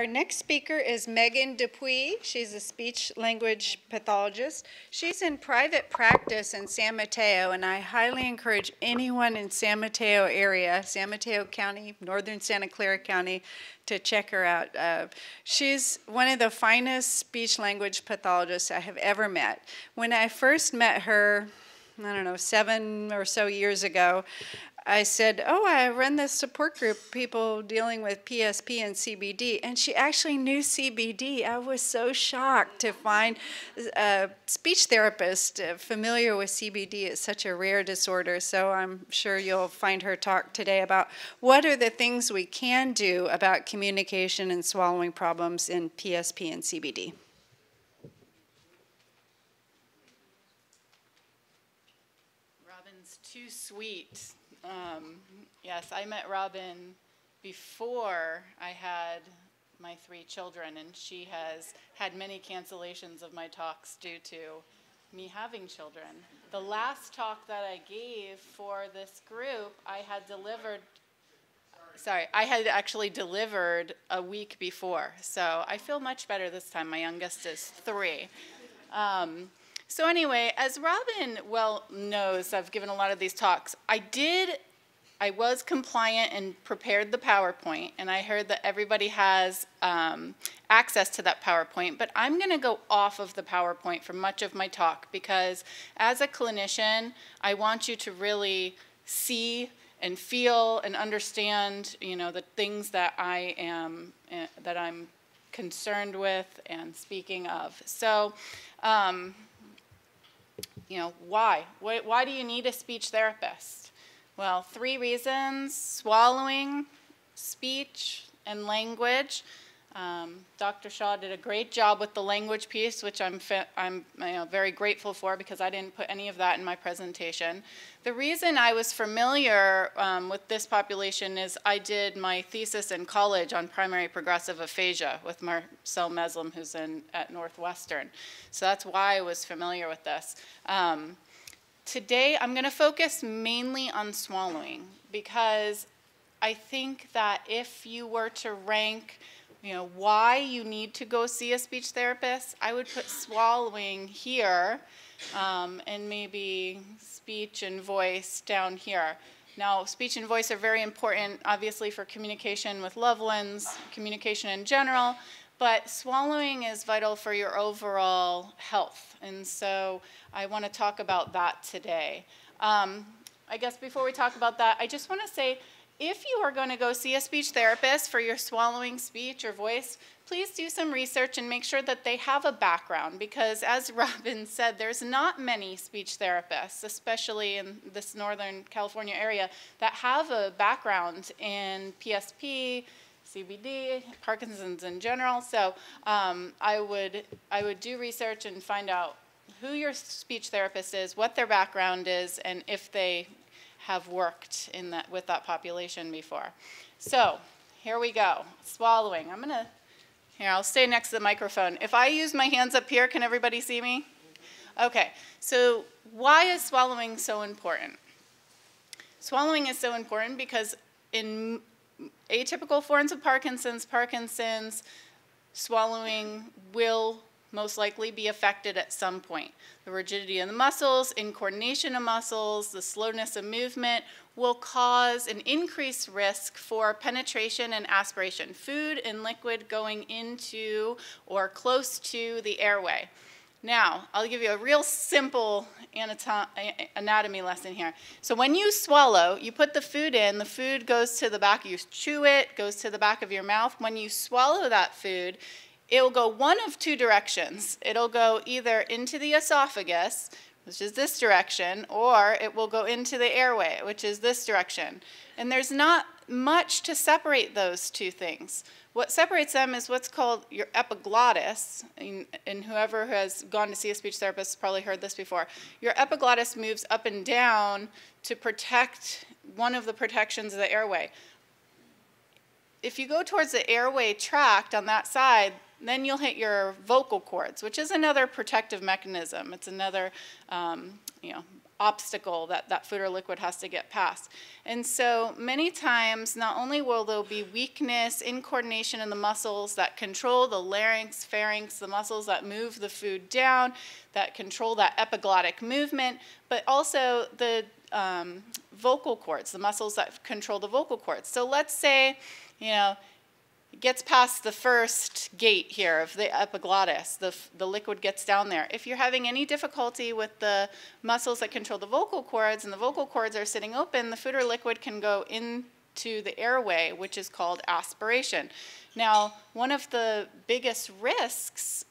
Our next speaker is Megan DePuy. She's a speech language pathologist. She's in private practice in San Mateo, and I highly encourage anyone in San Mateo area, San Mateo County, northern Santa Clara County, to check her out. Uh, she's one of the finest speech language pathologists I have ever met. When I first met her, I don't know, seven or so years ago, I said, Oh, I run this support group, people dealing with PSP and CBD. And she actually knew CBD. I was so shocked to find a speech therapist uh, familiar with CBD. It's such a rare disorder. So I'm sure you'll find her talk today about what are the things we can do about communication and swallowing problems in PSP and CBD. Robin's too sweet. Um, yes, I met Robin before I had my three children, and she has had many cancellations of my talks due to me having children. The last talk that I gave for this group, I had delivered. Sorry, I had actually delivered a week before, so I feel much better this time. My youngest is three. Um, so anyway, as Robin well knows, I've given a lot of these talks. I did, I was compliant and prepared the PowerPoint, and I heard that everybody has um, access to that PowerPoint, but I'm going to go off of the PowerPoint for much of my talk because as a clinician, I want you to really see and feel and understand, you know, the things that I am, uh, that I'm concerned with and speaking of. So, um, you know, why? why? Why do you need a speech therapist? Well, three reasons, swallowing, speech, and language. Um, Dr. Shaw did a great job with the language piece, which I'm, I'm you know, very grateful for because I didn't put any of that in my presentation. The reason I was familiar um, with this population is I did my thesis in college on primary progressive aphasia with Marsel Mesulam, who's in, at Northwestern. So that's why I was familiar with this. Um, today, I'm going to focus mainly on swallowing because I think that if you were to rank you know, why you need to go see a speech therapist, I would put swallowing here um, and maybe speech and voice down here. Now, speech and voice are very important, obviously, for communication with loved ones, communication in general, but swallowing is vital for your overall health. And so I want to talk about that today. Um, I guess before we talk about that, I just want to say if you are going to go see a speech therapist for your swallowing speech or voice, please do some research and make sure that they have a background because as Robin said, there's not many speech therapists, especially in this Northern California area, that have a background in PSP, CBD, Parkinson's in general. So um, I, would, I would do research and find out who your speech therapist is, what their background is, and if they have worked in that, with that population before. So here we go, swallowing. I'm gonna, here, I'll stay next to the microphone. If I use my hands up here, can everybody see me? Okay, so why is swallowing so important? Swallowing is so important because in atypical forms of Parkinson's, Parkinson's, swallowing will most likely be affected at some point. The rigidity of the muscles, incoordination of muscles, the slowness of movement will cause an increased risk for penetration and aspiration, food and liquid going into or close to the airway. Now, I'll give you a real simple anatomy lesson here. So when you swallow, you put the food in, the food goes to the back, you chew it, goes to the back of your mouth. When you swallow that food, it will go one of two directions. It'll go either into the esophagus, which is this direction, or it will go into the airway, which is this direction. And there's not much to separate those two things. What separates them is what's called your epiglottis, and, and whoever has gone to see a speech therapist has probably heard this before. Your epiglottis moves up and down to protect one of the protections of the airway. If you go towards the airway tract on that side, then you'll hit your vocal cords, which is another protective mechanism. It's another, um, you know, obstacle that that food or liquid has to get past. And so many times, not only will there be weakness in coordination in the muscles that control the larynx, pharynx, the muscles that move the food down, that control that epiglottic movement, but also the um, vocal cords, the muscles that control the vocal cords. So let's say, you know, gets past the first gate here of the epiglottis, the, the liquid gets down there. If you're having any difficulty with the muscles that control the vocal cords and the vocal cords are sitting open, the food or liquid can go into the airway, which is called aspiration. Now, one of the biggest risks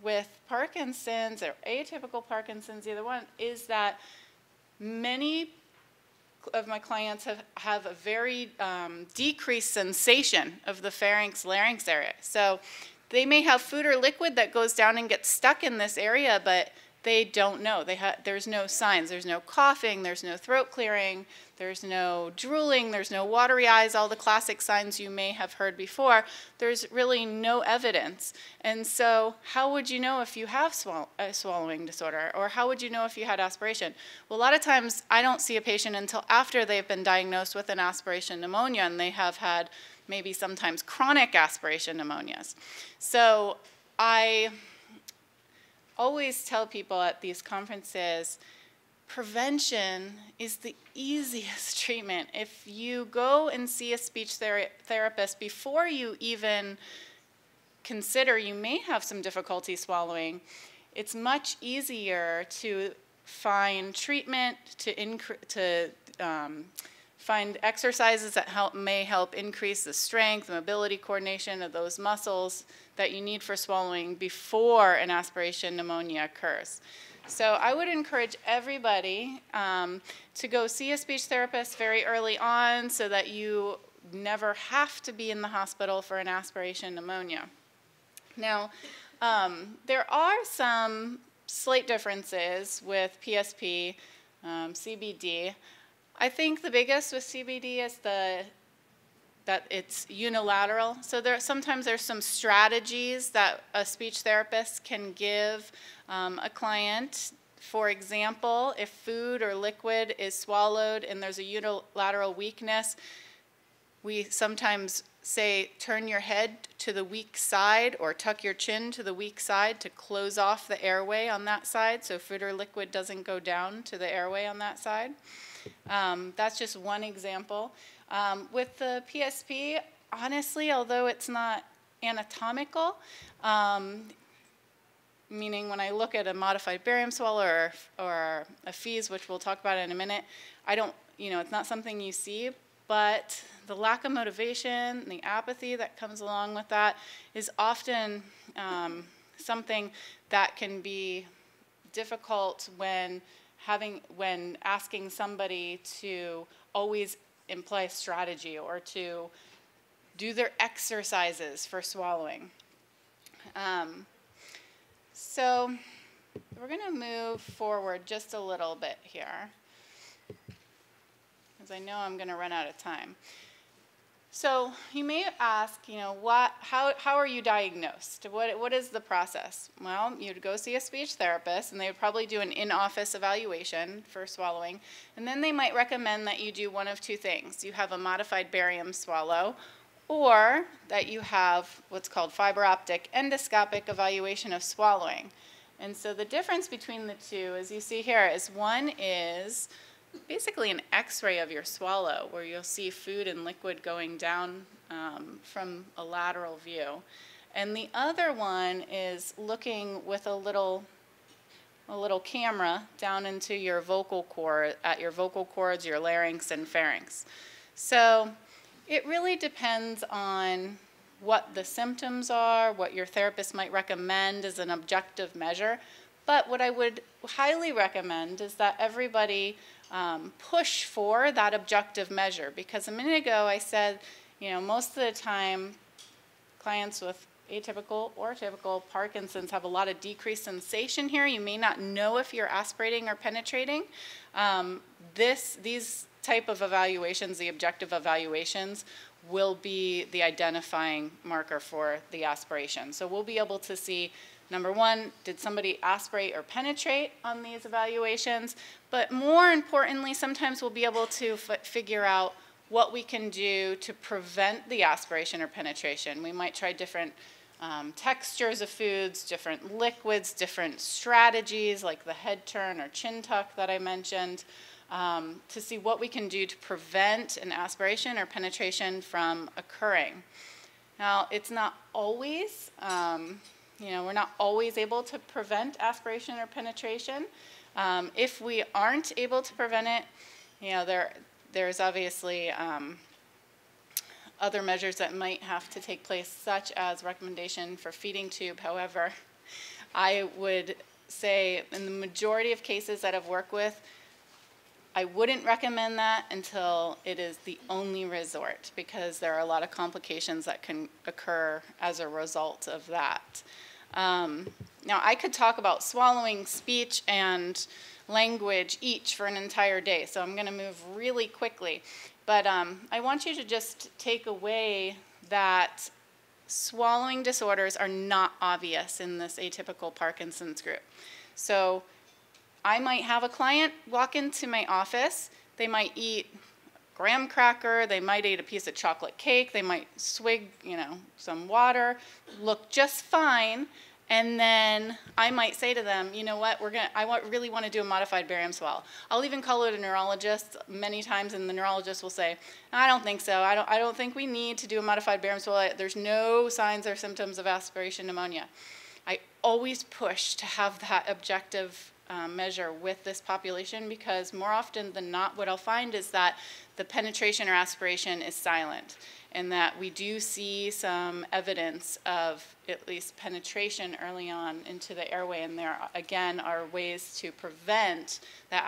with Parkinson's or atypical Parkinson's, either one, is that many of my clients have, have a very um, decreased sensation of the pharynx larynx area. So they may have food or liquid that goes down and gets stuck in this area, but they don't know. They there's no signs. There's no coughing. There's no throat clearing. There's no drooling. There's no watery eyes, all the classic signs you may have heard before. There's really no evidence. And so, how would you know if you have swall- a swallowing disorder? Or how would you know if you had aspiration? Well, a lot of times I don't see a patient until after they've been diagnosed with an aspiration pneumonia and they have had maybe sometimes chronic aspiration pneumonias. So, I always tell people at these conferences prevention is the easiest treatment. If you go and see a speech ther- therapist before you even consider you may have some difficulty swallowing, it's much easier to find treatment to to um, find exercises that help may help increase the strength, mobility, coordination of those muscles that you need for swallowing before an aspiration pneumonia occurs. So I would encourage everybody um, to go see a speech therapist very early on so that you never have to be in the hospital for an aspiration pneumonia. Now, um, there are some slight differences with PSP, um, CBD. I think the biggest with CBD is the that it's unilateral. So there sometimes there's some strategies that a speech therapist can give um, a client. For example, if food or liquid is swallowed and there's a unilateral weakness, we sometimes say turn your head to the weak side or tuck your chin to the weak side to close off the airway on that side so food or liquid doesn't go down to the airway on that side. Um, that's just one example. Um, with the PSP, honestly, although it's not anatomical, um, meaning when I look at a modified barium swallow or, or a FEES, which we'll talk about in a minute, I don't, you know, it's not something you see, but the lack of motivation, the apathy that comes along with that is often um, something that can be difficult when having when asking somebody to always imply strategy or to do their exercises for swallowing. Um, so we're going to move forward just a little bit here, because I know I'm going to run out of time. So you may ask, you know, what, how, how are you diagnosed? What, what is the process? Well, you'd go see a speech therapist, and they would probably do an in-office evaluation for swallowing, and then they might recommend that you do one of two things. You have a modified barium swallow, or that you have what's called fiber optic endoscopic evaluation of swallowing. And so the difference between the two, as you see here, is one is basically an x-ray of your swallow where you'll see food and liquid going down um, from a lateral view. And the other one is looking with a little a little camera down into your vocal cord at your vocal cords, your larynx and pharynx. So it really depends on what the symptoms are, what your therapist might recommend as an objective measure. But what I would highly recommend is that everybody um, push for that objective measure because a minute ago I said, you know, most of the time clients with atypical or typical Parkinson's have a lot of decreased sensation here. You may not know if you're aspirating or penetrating. Um, this, these type of evaluations, the objective evaluations, will be the identifying marker for the aspiration. So we'll be able to see, number one, did somebody aspirate or penetrate on these evaluations? But more importantly, sometimes we'll be able to figure out what we can do to prevent the aspiration or penetration. We might try different um, textures of foods, different liquids, different strategies like the head turn or chin tuck that I mentioned, um, to see what we can do to prevent an aspiration or penetration from occurring. Now, it's not always, um, you know, we're not always able to prevent aspiration or penetration. Um, if we aren't able to prevent it, you know, there, there's obviously um, other measures that might have to take place, such as recommendation for feeding tube. However, I would say in the majority of cases that I've worked with, I wouldn't recommend that until it is the only resort because there are a lot of complications that can occur as a result of that. Um, now, I could talk about swallowing, speech, and language each for an entire day, so I'm going to move really quickly. But um, I want you to just take away that swallowing disorders are not obvious in this atypical Parkinson's group. So I might have a client walk into my office, they might eat graham cracker, they might eat a piece of chocolate cake, they might swig, you know, some water, look just fine, and then I might say to them, you know what, we're gonna, I want, really want to do a modified barium swallow. I'll even call it a neurologist many times, and the neurologist will say, I don't think so. I don't, I don't think we need to do a modified barium swallow. There's no signs or symptoms of aspiration pneumonia. I always push to have that objective um, measure with this population because more often than not, what I'll find is that the penetration or aspiration is silent and that we do see some evidence of at least penetration early on into the airway, and there again are ways to prevent that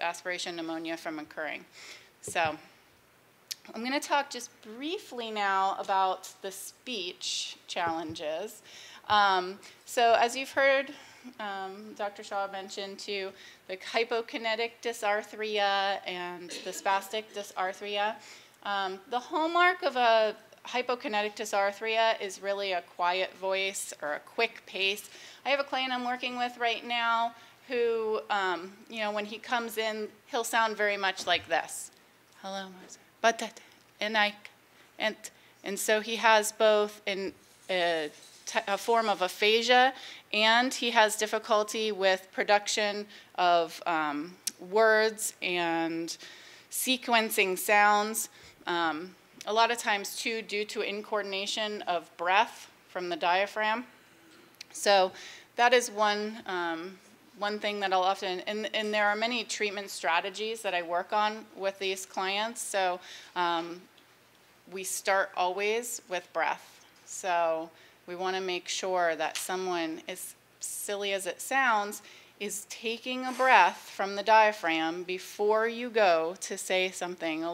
aspiration pneumonia from occurring. So I'm going to talk just briefly now about the speech challenges. Um, so as you've heard um, Dr. Shaw mentioned too, the hypokinetic dysarthria and the spastic dysarthria. Um, the hallmark of a hypokinetic dysarthria is really a quiet voice or a quick pace. I have a client I'm working with right now who, um, you know, when he comes in, he'll sound very much like this. Hello, but and I, and, and so he has both in a, a form of aphasia and he has difficulty with production of um, words and sequencing sounds. Um, a lot of times, too, due to incoordination of breath from the diaphragm. So that is one, um, one thing that I'll often, and, and there are many treatment strategies that I work on with these clients. So um, we start always with breath. So we want to make sure that someone, as silly as it sounds, is taking a breath from the diaphragm before you go to say something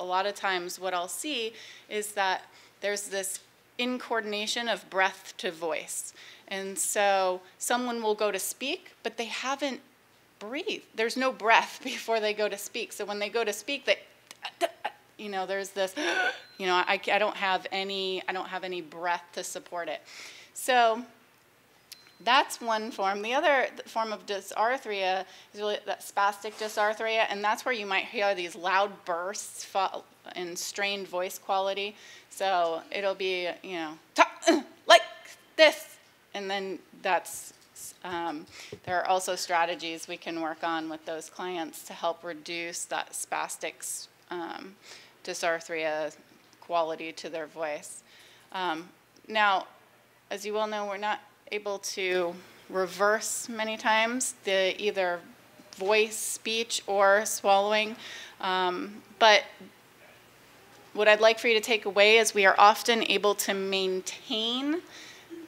a lot of times what I'll see is that there's this incoordination of breath to voice. And so someone will go to speak, but they haven't breathed. There's no breath before they go to speak. So when they go to speak, they, you know, there's this, you know, I, I don't have any, I don't have any breath to support it. So that's one form. The other form of dysarthria is really that spastic dysarthria, and that's where you might hear these loud bursts and strained voice quality. So it'll be, you know, like this, and then that's. Um, there are also strategies we can work on with those clients to help reduce that spastic um, dysarthria quality to their voice. Um, now, as you well know, we're not able to reverse many times the either voice, speech, or swallowing. Um, but what I'd like for you to take away is we are often able to maintain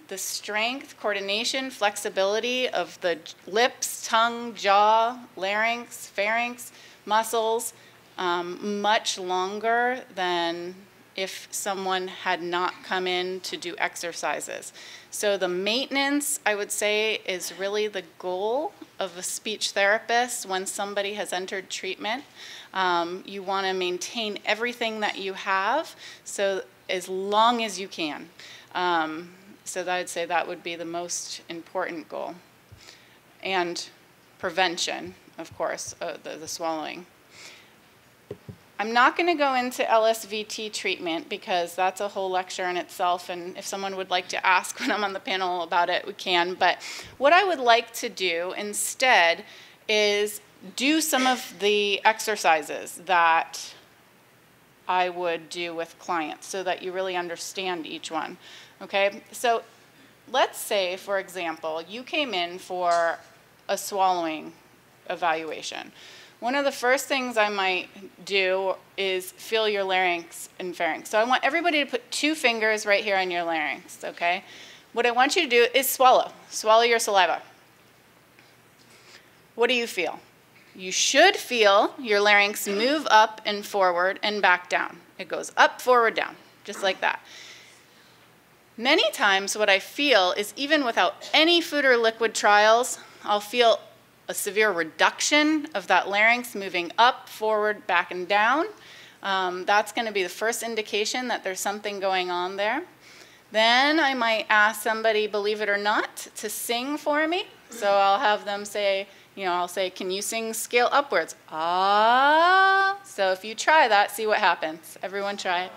the strength, coordination, flexibility of the lips, tongue, jaw, larynx, pharynx, muscles um, much longer than if someone had not come in to do exercises. So the maintenance, I would say, is really the goal of a speech therapist when somebody has entered treatment. Um, you want to maintain everything that you have so as long as you can. Um, so I'd say that would be the most important goal. And prevention, of course, uh, the, the swallowing. I'm not going to go into LSVT treatment because that's a whole lecture in itself, and if someone would like to ask when I'm on the panel about it, we can. But what I would like to do instead is do some of the exercises that I would do with clients so that you really understand each one. Okay, so let's say, for example, you came in for a swallowing evaluation. One of the first things I might do is feel your larynx and pharynx. So I want everybody to put two fingers right here on your larynx, okay? What I want you to do is swallow. Swallow your saliva. What do you feel? You should feel your larynx move up and forward and back down. It goes up, forward, down, just like that. Many times, what I feel is even without any food or liquid trials, I'll feel a severe reduction of that larynx moving up, forward, back, and down. Um, that's going to be the first indication that there's something going on there. Then I might ask somebody, believe it or not, to sing for me. So I'll have them say, you know, I'll say, can you sing scale upwards? Ah. So if you try that, see what happens. Everyone try it.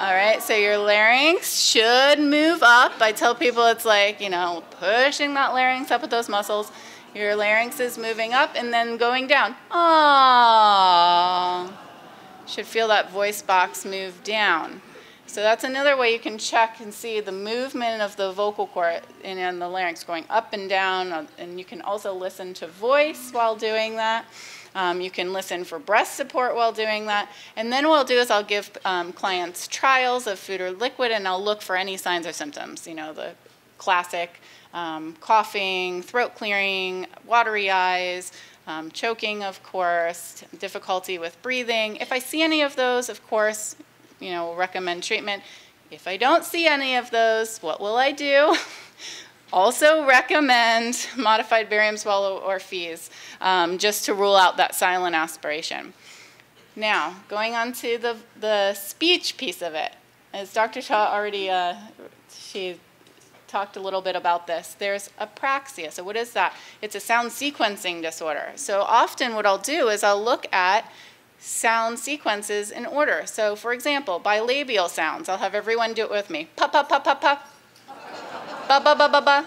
All right, so your larynx should move up. I tell people it's like, you know, pushing that larynx up with those muscles. Your larynx is moving up and then going down. Ah. Should feel that voice box move down. So that's another way you can check and see the movement of the vocal cord and the larynx going up and down. And you can also listen to voice while doing that. Um, you can listen for breath support while doing that. And then what I'll do is I'll give um, clients trials of food or liquid and I'll look for any signs or symptoms. You know, the classic um, coughing, throat clearing, watery eyes, um, choking, of course, difficulty with breathing. If I see any of those, of course, you know, we'll recommend treatment. If I don't see any of those, what will I do? Also recommend modified barium swallow or FEES, um, just to rule out that silent aspiration. Now, going on to the, the speech piece of it. As Dr. Shaw already, uh, she talked a little bit about this. There's apraxia. So what is that? It's a sound sequencing disorder. So often what I'll do is I'll look at sound sequences in order. So for example, bilabial sounds. I'll have everyone do it with me. Pa pa pa pa pa. Ba ba ba ba ba.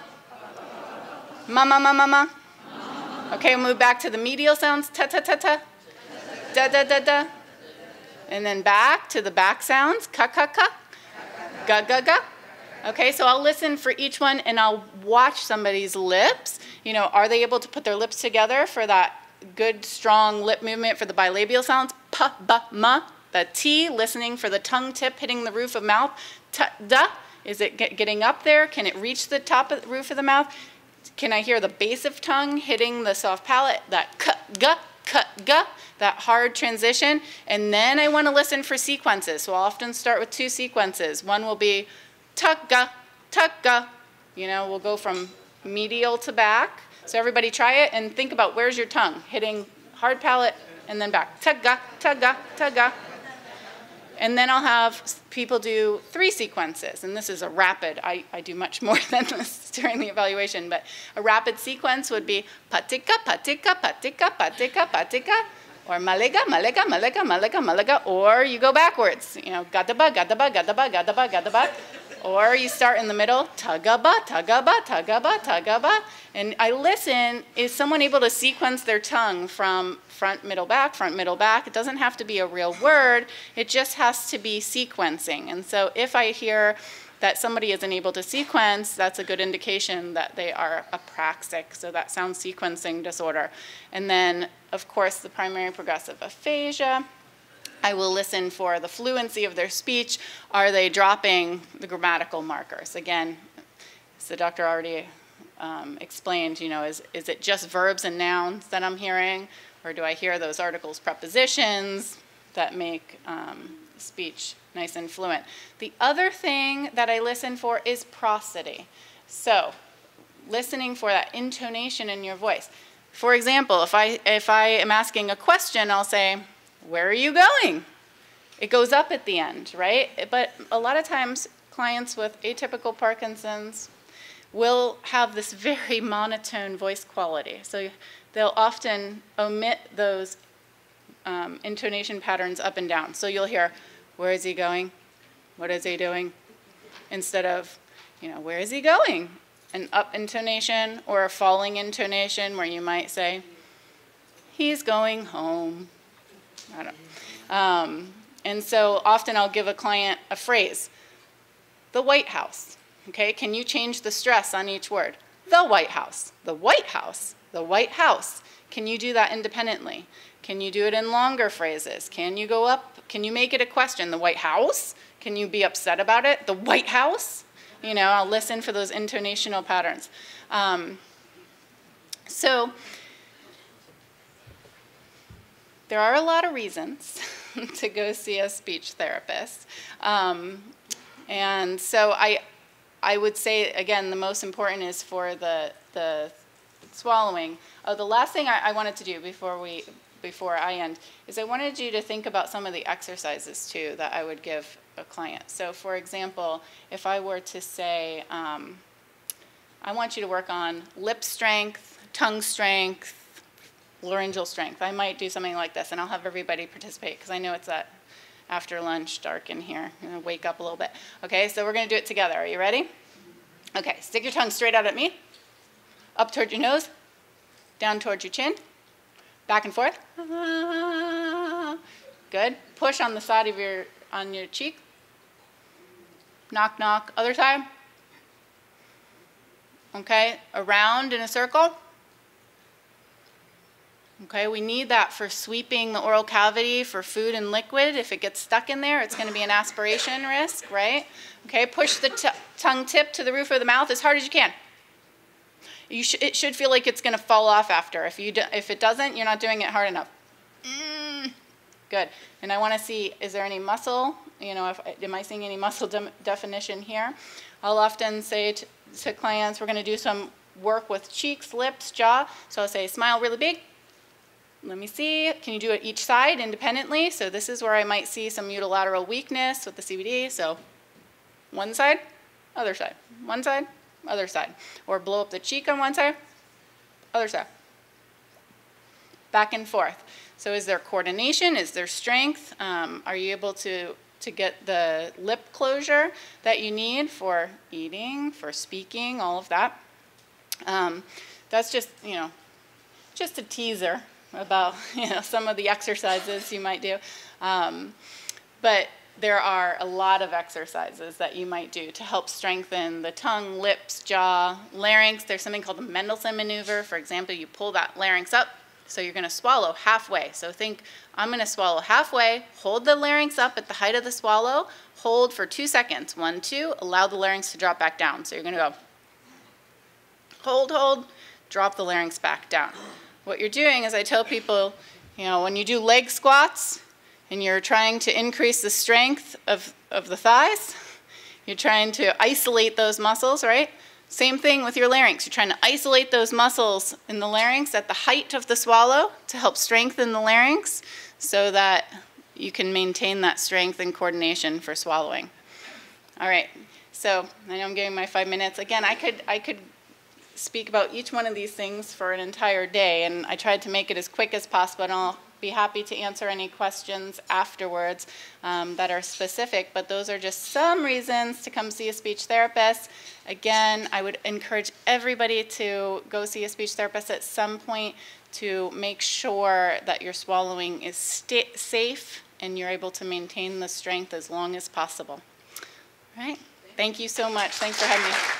Ma ma ma ma ma. Okay, we'll move back to the medial sounds. Ta ta ta ta. Da da da da. And then back to the back sounds. Ka ka ka. Ga ga ga. Okay, so I'll listen for each one and I'll watch somebody's lips. You know, are they able to put their lips together for that good, strong lip movement for the bilabial sounds? Pa, ba, ma. The T, listening for the tongue tip hitting the roof of mouth. Ta, da. Is it get, getting up there? Can it reach the top of the roof of the mouth? Can I hear the base of tongue hitting the soft palate? That cut, ga, cut, ga, that hard transition. And then I want to listen for sequences. So I'll often start with two sequences. One will be tugga, tugga. You know, we'll go from medial to back. So everybody try it and think about where's your tongue hitting hard palate and then back. Tugga, tugga, tugga. And then I'll have people do three sequences, and this is a rapid. I, I do much more than this during the evaluation, but a rapid sequence would be patika, patika, patika, patika, patika, or malega, malega, malega, malega, malega, or you go backwards. You know, gadaba, gadaba, gadaba, gadaba, gadaba. Or you start in the middle, tagaba, tagaba, tagaba, tagaba. And I listen, is someone able to sequence their tongue from front, middle, back, front, middle, back? It doesn't have to be a real word, it just has to be sequencing. And so if I hear that somebody isn't able to sequence, that's a good indication that they are apraxic, so that sound sequencing disorder. And then, of course, the primary progressive aphasia. I will listen for the fluency of their speech. Are they dropping the grammatical markers? Again, as the doctor already um, explained, you know, is, is it just verbs and nouns that I'm hearing? Or do I hear those articles, prepositions that make um, speech nice and fluent. The other thing that I listen for is prosody. So, listening for that intonation in your voice. For example, if I, if I am asking a question, I'll say, Where are you going? It goes up at the end, right? But a lot of times, clients with atypical Parkinson's will have this very monotone voice quality. So they'll often omit those um, intonation patterns up and down. So you'll hear, Where is he going? What is he doing? Instead of, you know, where is he going? An up intonation or a falling intonation where you might say, he's going home. I don't um, and so often I'll give a client a phrase, the White House. Okay, can you change the stress on each word? The White House, the White House, the White House. Can you do that independently? Can you do it in longer phrases? Can you go up? Can you make it a question? The White House? Can you be upset about it? The White House? You know, I'll listen for those intonational patterns. Um, so, there are a lot of reasons to go see a speech therapist. Um, and so I, I would say, again, the most important is for the, the swallowing. Oh, the last thing I, I wanted to do before we, before I end is I wanted you to think about some of the exercises too that I would give a client. So for example, if I were to say, um, I want you to work on lip strength, tongue strength, laryngeal strength. I might do something like this and I'll have everybody participate because I know it's that after lunch dark in here. Wake up a little bit. Okay, so we're gonna do it together. Are you ready? Okay, stick your tongue straight out at me, up toward your nose, down towards your chin, back and forth. Good. Push on the side of your on your cheek. Knock knock. Other side. Okay, around in a circle. Okay, we need that for sweeping the oral cavity for food and liquid. If it gets stuck in there, it's going to be an aspiration risk, right? Okay, push the tongue tip to the roof of the mouth as hard as you can. You sh it should feel like it's going to fall off after. If, you if it doesn't, you're not doing it hard enough. Mm. Good. And I want to see, is there any muscle? You know, if, am I seeing any muscle de definition here? I'll often say to, to clients, we're going to do some work with cheeks, lips, jaw. So I'll say, smile really big let me see, can you do it each side independently? So this is where I might see some unilateral weakness with the CBD. So one side, other side, one side, other side. Or blow up the cheek on one side, other side. Back and forth. So is there coordination? Is there strength? Um, are you able to, to get the lip closure that you need for eating, for speaking, all of that? Um, that's just, you know, just a teaser about you know, some of the exercises you might do. Um, but there are a lot of exercises that you might do to help strengthen the tongue, lips, jaw, larynx. There's something called the Mendelsohn maneuver. For example, you pull that larynx up, so you're going to swallow halfway. So think, I'm going to swallow halfway, hold the larynx up at the height of the swallow, hold for two seconds. One, two, allow the larynx to drop back down. So you're going to go hold, hold, drop the larynx back down. What you're doing is I tell people, you know, when you do leg squats and you're trying to increase the strength of, of the thighs, you're trying to isolate those muscles, right? Same thing with your larynx. You're trying to isolate those muscles in the larynx at the height of the swallow to help strengthen the larynx so that you can maintain that strength and coordination for swallowing. All right, so I know I'm giving my five minutes. Again, I could, I could speak about each one of these things for an entire day, and I tried to make it as quick as possible, and I'll be happy to answer any questions afterwards um, that are specific, but those are just some reasons to come see a speech therapist. Again, I would encourage everybody to go see a speech therapist at some point to make sure that your swallowing is safe and you're able to maintain the strength as long as possible. All right? Thank you so much. Thanks for having me.